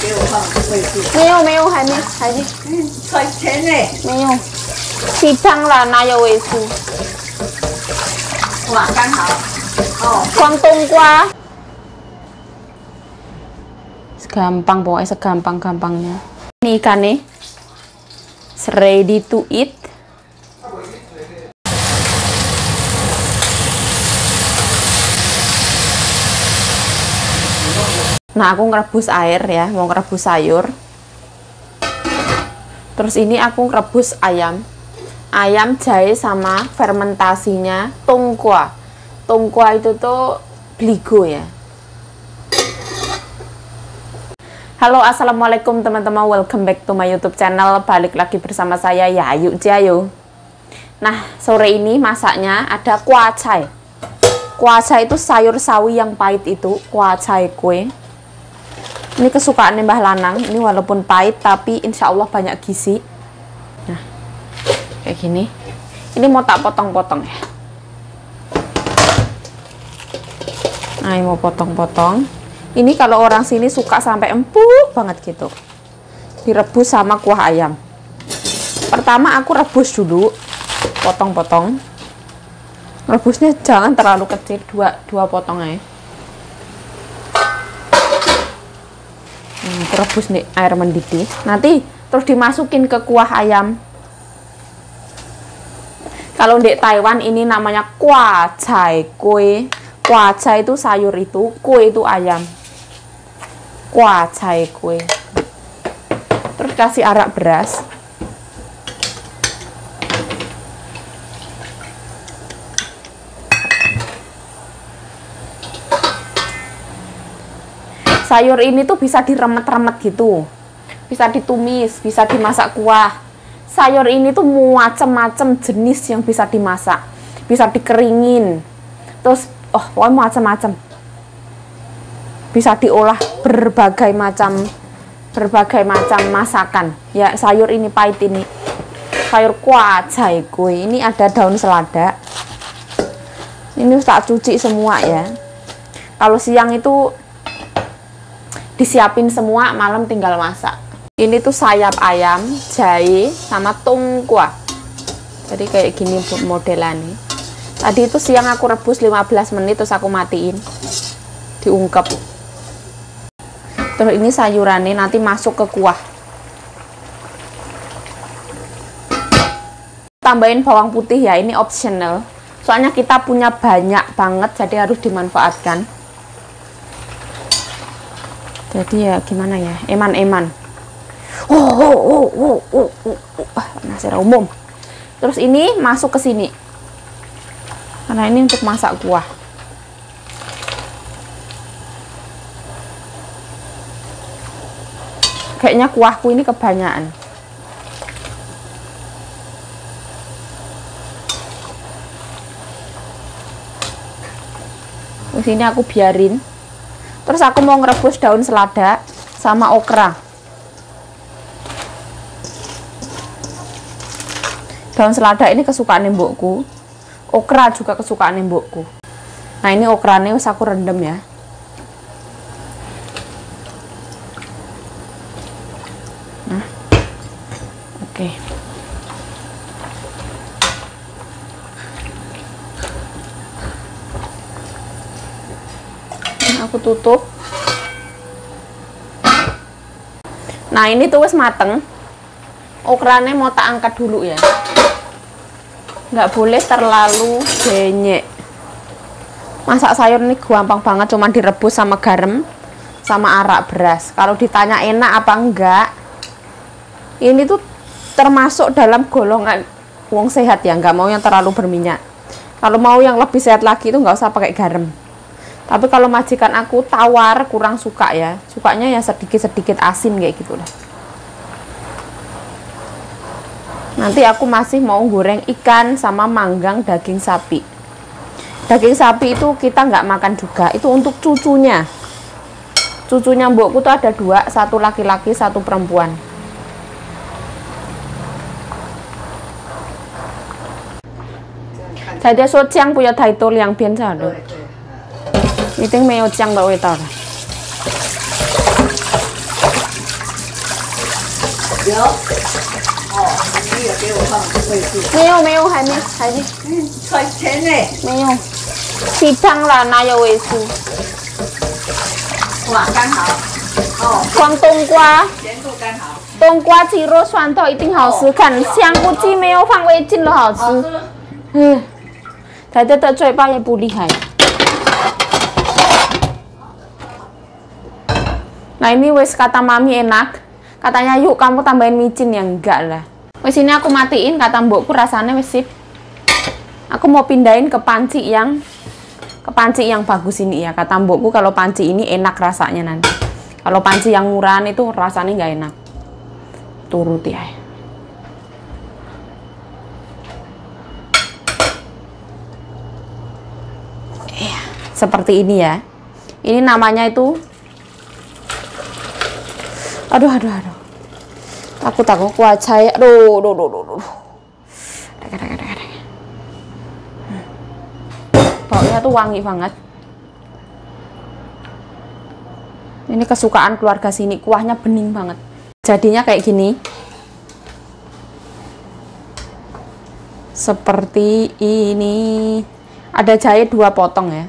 给我放位置。没有没有，还没还没嗯，赚钱呢！没有。西藏啦，哪有位数？哇，刚好。哦，光冬瓜。Gampang pokoknya segampang-gampangnya. Ini ikan nih. Ready to eat. Nah, aku ngerebus air ya, mau ngerebus sayur. Terus ini aku ngerebus ayam. Ayam jahe sama fermentasinya tongkwa. Tongkwa itu tuh bligo ya. Halo assalamualaikum teman-teman welcome back to my youtube channel balik lagi bersama saya Yayu Jayo Nah sore ini masaknya ada kuacai Kuacai itu sayur sawi yang pahit itu kuacai kue Ini kesukaan Mbah Lanang. Ini walaupun pahit tapi insya Allah banyak gizi. Nah kayak gini. Ini mau tak potong-potong ya? Nah ini mau potong-potong. Ini kalau orang sini suka sampai empuk banget gitu. Direbus sama kuah ayam. Pertama aku rebus dulu. Potong-potong. Rebusnya jangan terlalu kecil dua dua potong aja nah, rebus nih air mendidih. Nanti terus dimasukin ke kuah ayam. Kalau di Taiwan ini namanya kuah cai kue. Kuah cai itu sayur itu kue itu ayam. Kuah cai kue. Terus kasih arak beras sayur ini tuh bisa diremet-remet gitu. Bisa ditumis, bisa dimasak kuah. Sayur ini tuh macam-macam jenis yang bisa dimasak bisa dikeringin. Terus oh pokoknya macam-macam bisa diolah berbagai macam berbagai macam masakan. Ya sayur ini pahit ini. Sayur kuah kue ini ada daun selada. Ini tak cuci semua ya. Kalau siang itu disiapin semua malam tinggal masak. Ini tuh sayap ayam jahe sama tungkwa jadi kayak gini modelannya tadi itu siang aku rebus 15 menit terus aku matiin. Diungkep. Terus ini sayurannya nanti masuk ke kuah. Tambahin bawang putih ya ini optional. Soalnya kita punya banyak banget jadi harus dimanfaatkan jadi ya gimana ya? Eman-eman. Oh, oh, oh, oh, oh, oh, oh. nasi umum. Terus ini masuk ke sini. Karena ini untuk masak kuah. Kayaknya kuahku ini kebanyakan. Di sini aku biarin terus aku mau ngerebus daun selada sama okra. Daun selada ini kesukaan mbokku. Okra juga kesukaan mbokku. Nah ini okranya harus aku rendam ya Oke. Ini aku tutup. Nah, ini tuh wes mateng. Okranya mau tak angkat dulu ya. Nggak boleh terlalu benyek. Masak sayur ini gampang banget, cuma direbus sama garam sama arak beras. Kalau ditanya enak apa enggak, ini tuh termasuk dalam golongan wong sehat ya nggak mau yang terlalu berminyak kalau mau yang lebih sehat lagi itu nggak usah pakai garam tapi kalau majikan aku tawar kurang suka ya. Sukanya ya sedikit-sedikit asin kayak gitu lah. Nanti aku masih mau goreng ikan sama manggang daging sapi. Daging sapi itu kita nggak makan juga. Itu untuk cucunya. Cucunya mbokku tuh ada dua satu laki-laki satu perempuan. Saya ada yang punya title yang biasa loh. 一定没有姜的味道了。有。哦，你也给我放位置。没有没有还没还没嗯，快钱呢？没有西藏啦哪有位数哇，刚好。哦，放冬瓜咸度刚好。冬瓜鸡肉酸豆一定好吃看香菇鸡没有放味精都好吃好吃。嗯台的的嘴巴也不厉害 Nah ini wes kata mami enak. Katanya yuk kamu tambahin micin ya enggak lah. Wes ini aku matiin kata mbokku rasanya wes sip. Aku mau pindahin ke panci yang ke panci yang bagus ini ya. Kata mbokku kalau panci ini enak rasanya nanti. Kalau panci yang murahan itu rasanya nggak enak. Turut ya. Seperti ini ya. Ini namanya itu aduh aduh aduh takut aku kuat saya aduh aduh aduh aduh, aduh. Dek, dek, dek. Hmm. baunya tuh wangi banget ini kesukaan keluarga sini kuahnya bening banget jadinya kayak gini seperti ini ada jahe dua potong ya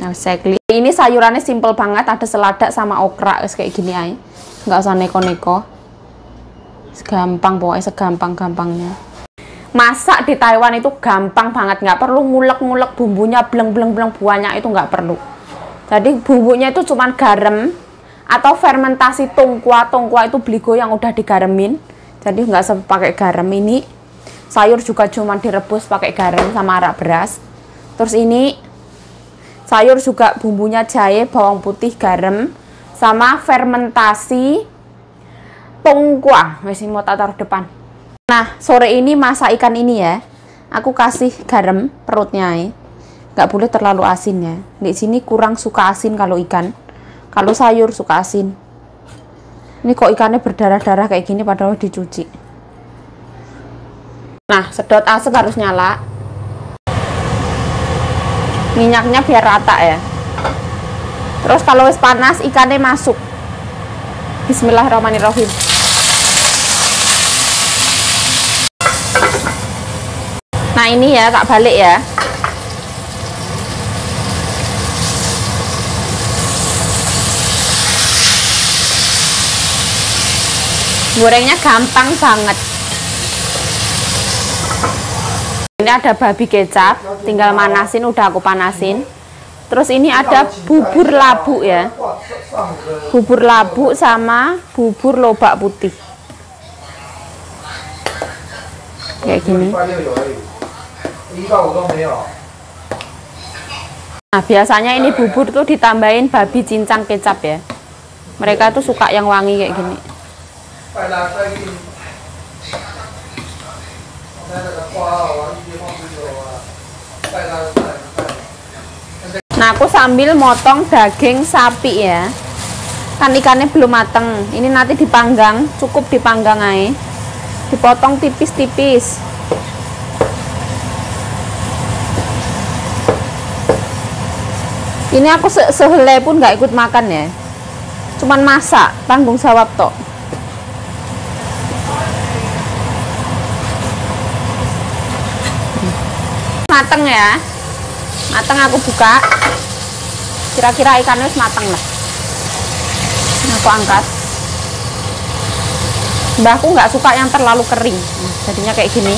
Nah, saya klik. Ini sayurannya simple banget, ada selada sama okra kayak gini aja. Nggak usah neko-neko. Gampang pokoknya segampang-gampangnya. Masak di Taiwan itu gampang banget, nggak perlu ngulek-ngulek bumbunya bleng-bleng-bleng banyak itu nggak perlu. Jadi bumbunya itu cuman garam atau fermentasi tongkwa. Tongkwa itu beligo yang udah digaremin. Jadi nggak usah pakai garam ini. Sayur juga cuma direbus pakai garam sama arak beras. Terus ini sayur juga bumbunya jahe, bawang putih, garam, sama fermentasi tongkwa. Wes mau tak taruh depan. Nah, sore ini masak ikan ini ya. Aku kasih garam perutnya ya. Nggak boleh terlalu asin ya. Di sini kurang suka asin kalau ikan. Kalau sayur suka asin. Ini kok ikannya berdarah-darah kayak gini padahal dicuci. Nah, sedot asap harus nyala minyaknya biar rata ya. Terus kalau wis panas ikannya masuk. Bismillahirrahmanirrahim. Nah ini ya tak balik ya. Gorengnya gampang banget ini ada babi kecap, tinggal manasin, udah aku panasin. Terus ini ada bubur labu ya. Bubur labu sama bubur lobak putih. Kayak gini. Nah, biasanya ini bubur tuh ditambahin babi cincang kecap ya. Mereka tuh suka yang wangi kayak gini. Nah, aku sambil motong daging sapi ya. Kan ikannya belum mateng. Ini nanti dipanggang, cukup dipanggang aja. Dipotong tipis-tipis. Ini aku se sehelai pun nggak ikut makan ya. Cuman masak, tanggung jawab tok. mateng ya mateng aku buka. Kira-kira ikannya harus mateng lah. Aku angkat. Mbahku nggak suka yang terlalu kering. Jadinya kayak gini.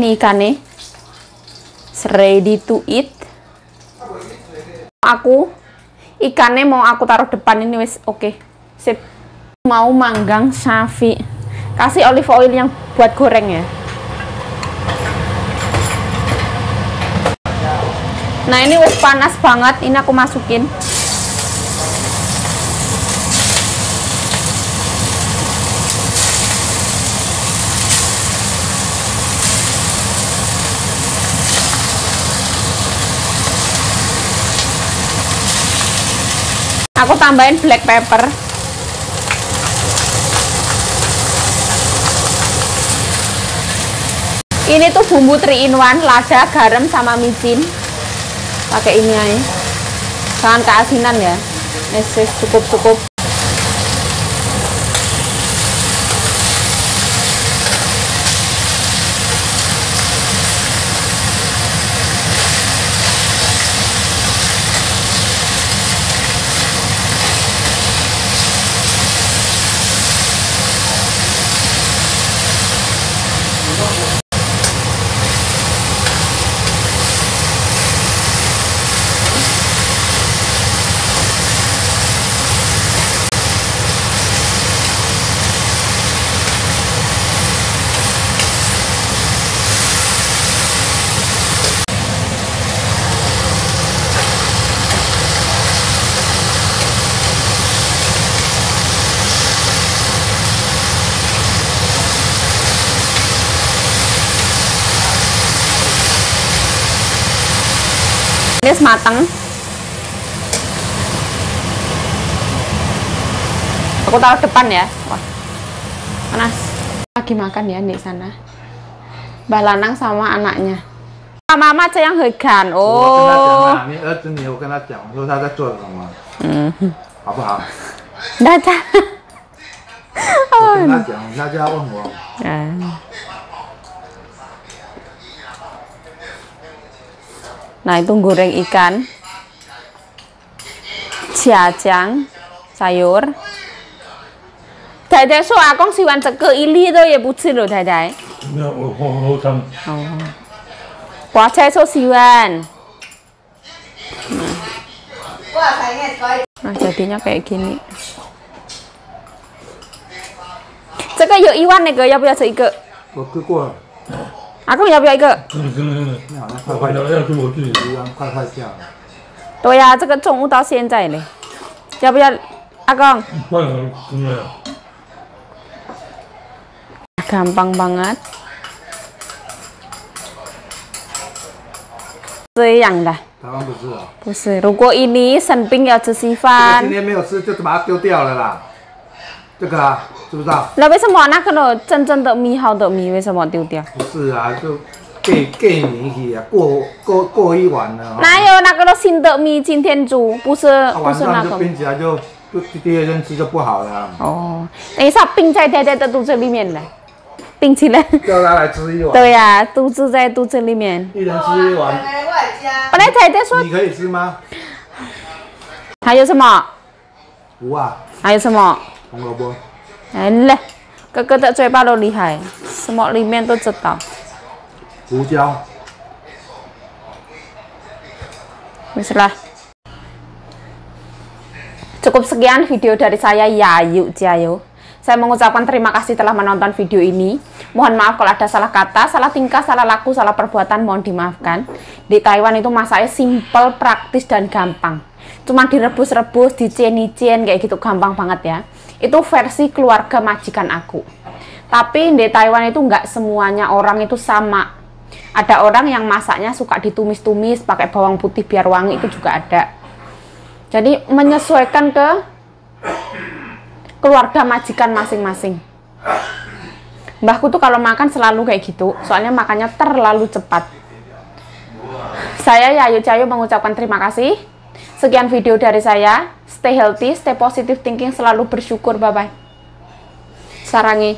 Ini ikannya. Ready to eat. Aku ikannya mau aku taruh depan ini wes oke. Okay. sip. Mau manggang sapi kasih olive oil yang buat goreng ya Nah ini wes panas banget, ini aku masukin. Aku tambahin black pepper. Ini tuh bumbu 3 in 1, lada, garam sama micin. Pakai ini aja. Jangan keasinan ya. Nes cukup Ini matang. Aku taruh depan ya. Wah. Panas. Lagi makan ya di sana. Mbah Lanang sama anaknya. Mama aja yang hegan. 我跟他讲 Oh. 啊，你儿子你有跟他讲说他在做什么， Hmm. 好不好？ Dadah. 我跟他讲，他就要问我， nah itu goreng ikan jajang sayur Dadai so akong siwan ke ili itu ya buci lo dadai. Ya, oh, oh, tam. Oh. oh. Wah, saya so siwan. Nah, jadinya kayak gini. Ceke yuk ya, iwan ya, nih, ya punya seike. Oke, kuah. 阿公要不要一个？快坏我回来要是我自己快坏掉了。对呀、这个中午到现在嘞，要不要？阿公，快了，真的。gampang banget. 这样的，台湾不是啊，不是。如果 ini 生病要吃稀饭今饭，天没有吃就把它丢掉了啦。这个啊，知不知道？那为什么那个真正的米好的米为什么丢掉？不是啊，就给给你去啊，过过过一晚了、哦，哪有那个新的米今天煮？不是啊不是那个。冰起来就就第二天吃就不好了啊，哦，等一下冰在太太的肚子里面了，冰起来。叫他来吃一碗，对呀、肚子在肚子里面。一人吃一碗，本来太太说你可以吃吗？还有什么？无啊，还有什么？红萝卜，哎嘞，哥哥的嘴巴都厉害，什么里面都知道。胡椒， Wis lah. Cukup sekian video dari saya Yayu Jayo. Saya mengucapkan terima kasih telah menonton video ini. Mohon maaf kalau ada salah kata, salah tingkah, salah laku, salah perbuatan, mohon dimaafkan. Di Taiwan itu masaknya simple, praktis, dan gampang. Cuma direbus-rebus, dicien-dicien, kayak gitu gampang banget ya. Itu versi keluarga majikan aku. Tapi di Taiwan itu nggak semuanya orang itu sama. Ada orang yang masaknya suka ditumis-tumis pakai bawang putih biar wangi itu juga ada. Jadi menyesuaikan ke keluarga majikan masing-masing. Mbahku tuh kalau makan selalu kayak gitu, soalnya makannya terlalu cepat. Saya Yayu Cayo mengucapkan terima kasih. Sekian video dari saya. Stay healthy, stay positive thinking, selalu bersyukur. Bye-bye. Sarangi.